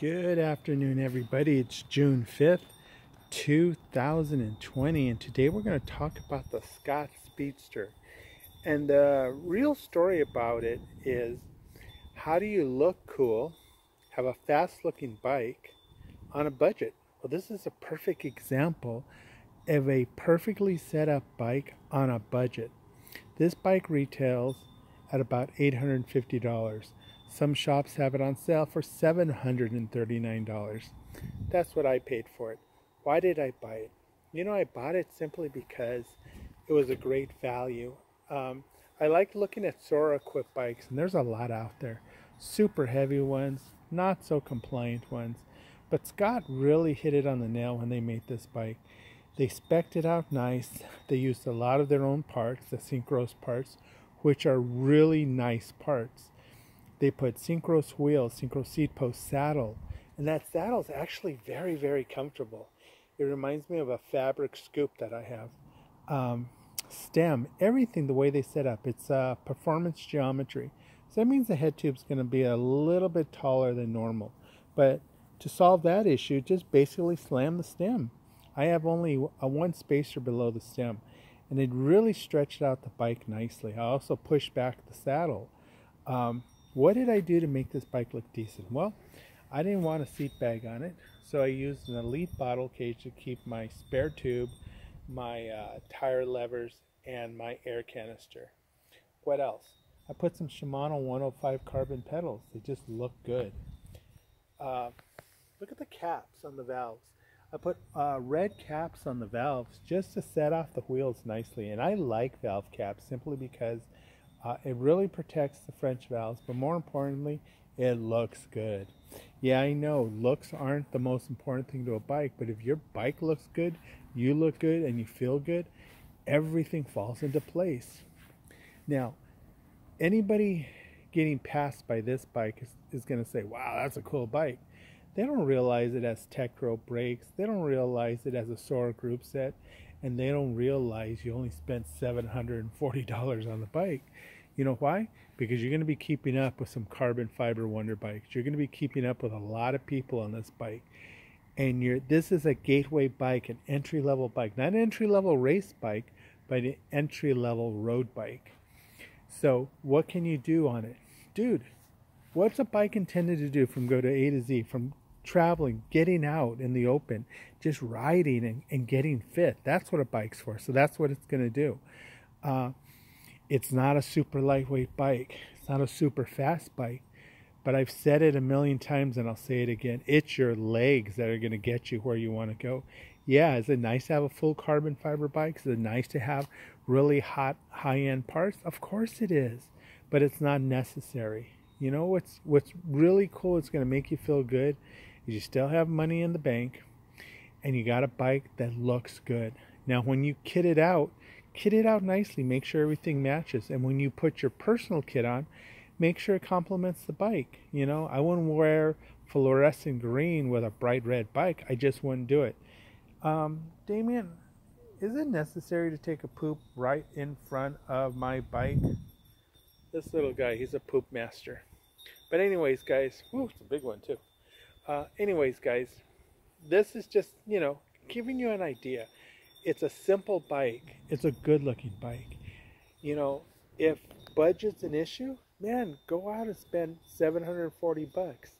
Good afternoon, everybody. It's June 5th, 2020, and today we're going to talk about the Scott Speedster. And the real story about it is how do you look cool, have a fast looking bike on a budget? Well, this is a perfect example of a perfectly set up bike on a budget. This bike retails at about $850. Some shops have it on sale for $739. That's what I paid for it. Why did I buy it? You know, I bought it simply because it was a great value. Um, I like looking at Sora equipped bikes, and there's a lot out there. Super heavy ones, not so compliant ones. But Scott really hit it on the nail when they made this bike. They specced it out nice. They used a lot of their own parts, the Syncros parts, which are really nice parts. They put Syncros wheels, Syncros seat post saddle, and that saddle is actually very, very comfortable. It reminds me of a fabric scoop that I have. Um, stem, everything the way they set up. It's uh, performance geometry. So that means the head tube is going to be a little bit taller than normal. But to solve that issue, just basically slam the stem. I have only a one spacer below the stem and it really stretched out the bike nicely. I also pushed back the saddle. Um, what did I do to make this bike look decent? Well, I didn't want a seat bag on it, so I used an Elite bottle cage to keep my spare tube, my uh, tire levers, and my air canister. What else? I put some Shimano 105 carbon pedals. They just look good. Uh, look at the caps on the valves. I put uh, red caps on the valves just to set off the wheels nicely. And I like valve caps simply because uh, it really protects the French valves, but more importantly, it looks good. Yeah, I know looks aren't the most important thing to a bike, but if your bike looks good, you look good, and you feel good, everything falls into place. Now, anybody getting passed by this bike is, is going to say, wow, that's a cool bike. They don't realize it as Tektro brakes. They don't realize it as a Sora group set. And they don't realize you only spent $740 on the bike. You know why? Because you're going to be keeping up with some carbon fiber wonder bikes. You're going to be keeping up with a lot of people on this bike. And you're this is a gateway bike, an entry level bike, not an entry level race bike, but an entry level road bike. So, what can you do on it? Dude, what's a bike intended to do from go to A to Z, from traveling, getting out in the open, just riding and, and getting fit. That's what a bike's for. So that's what it's going to do. Uh, it's not a super lightweight bike. It's not a super fast bike. But I've said it a million times and I'll say it again. It's your legs that are going to get you where you want to go. Yeah, is it nice to have a full carbon fiber bike? Is it nice to have really hot, high end parts? Of course it is. But it's not necessary. You know what's what's really cool? It's going to make you feel good you still have money in the bank and you got a bike that looks good. Now, when you kit it out, kit it out nicely, make sure everything matches. And when you put your personal kit on, make sure it complements the bike. You know, I wouldn't wear fluorescent green with a bright red bike. I just wouldn't do it. Um, Damien, is it necessary to take a poop right in front of my bike? This little guy, he's a poop master. But anyways, guys, whoo, it's a big one too. Uh, anyways, guys, this is just, you know, giving you an idea. It's a simple bike. It's a good looking bike. You know, if budget's an issue, man, go out and spend 740 bucks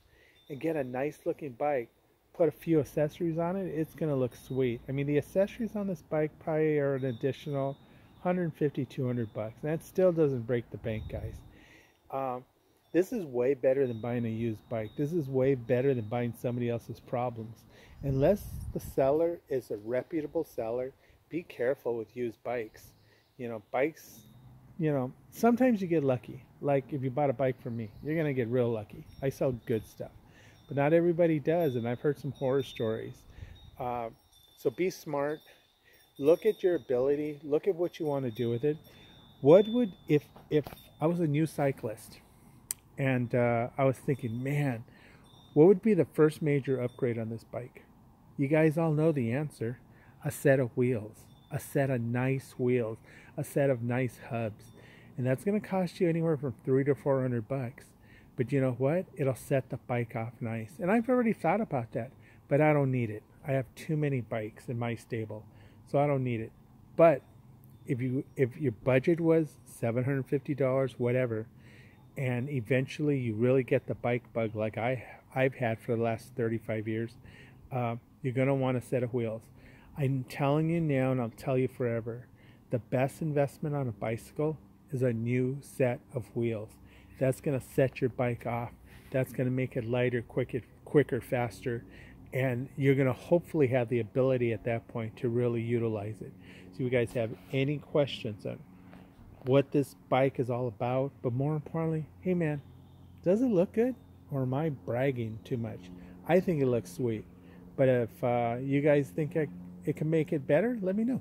and get a nice looking bike. Put a few accessories on it. It's going to look sweet. I mean, the accessories on this bike probably are an additional 150, 200 bucks. That still doesn't break the bank, guys. Um, this is way better than buying a used bike. This is way better than buying somebody else's problems. Unless the seller is a reputable seller, be careful with used bikes. You know, bikes, you know, sometimes you get lucky. Like if you bought a bike from me, you're going to get real lucky. I sell good stuff. But not everybody does, and I've heard some horror stories. Uh, so be smart. Look at your ability. Look at what you want to do with it. What would, if, if I was a new cyclist, and uh, I was thinking, man, what would be the first major upgrade on this bike? You guys all know the answer a set of wheels, a set of nice wheels, a set of nice hubs. And that's going to cost you anywhere from three to four hundred bucks. But you know what? It'll set the bike off nice. And I've already thought about that, but I don't need it. I have too many bikes in my stable, so I don't need it. But if you if your budget was $750, whatever, and eventually you really get the bike bug like I I've had for the last 35 years, uh, you're going to want a set of wheels. I'm telling you now, and I'll tell you forever, the best investment on a bicycle is a new set of wheels. That's going to set your bike off. That's going to make it lighter, quicker, quicker, faster, and you're going to hopefully have the ability at that point to really utilize it. So, you guys have any questions on what this bike is all about, but more importantly, hey man, does it look good or am I bragging too much? I think it looks sweet, but if uh, you guys think I, it can make it better, let me know.